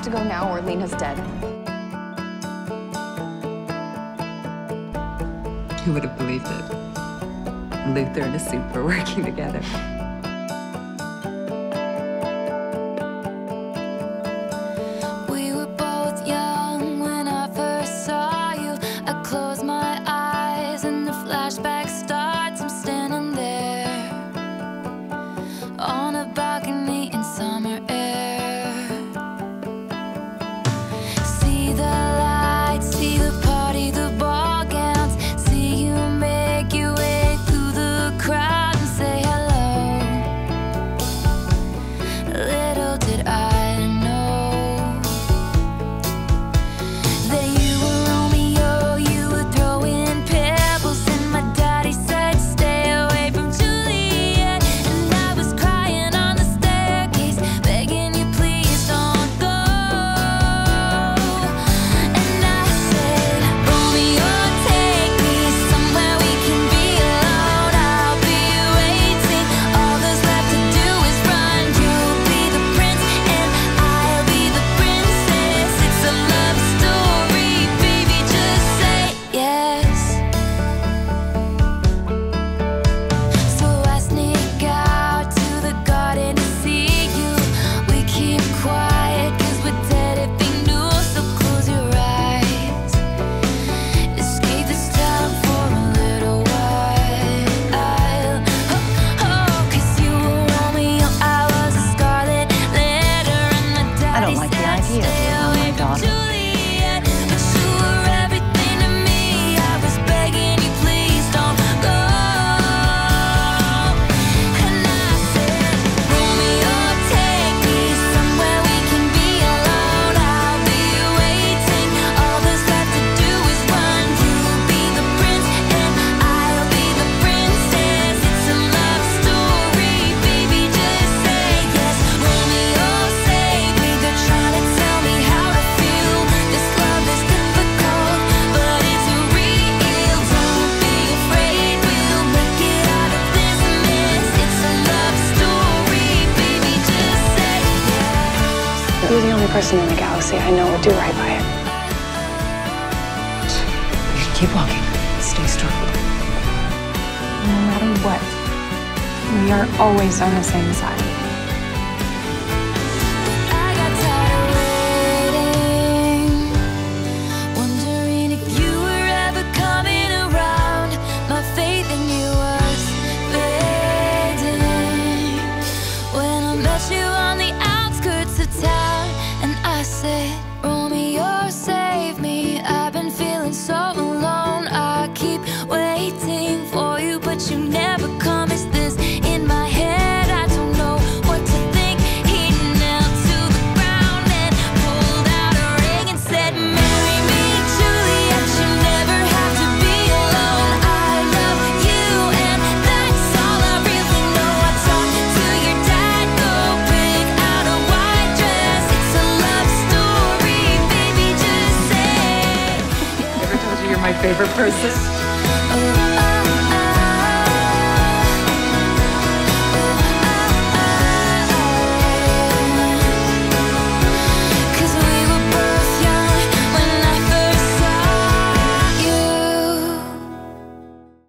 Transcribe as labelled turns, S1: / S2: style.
S1: have to go now or Lena's dead.
S2: Who would have believed it? Luthor and a super working together.
S3: You're the only person in the galaxy I know would do right by it.
S4: You keep walking. Stay strong.
S1: No matter what, we are always on the same side.
S2: favorite person.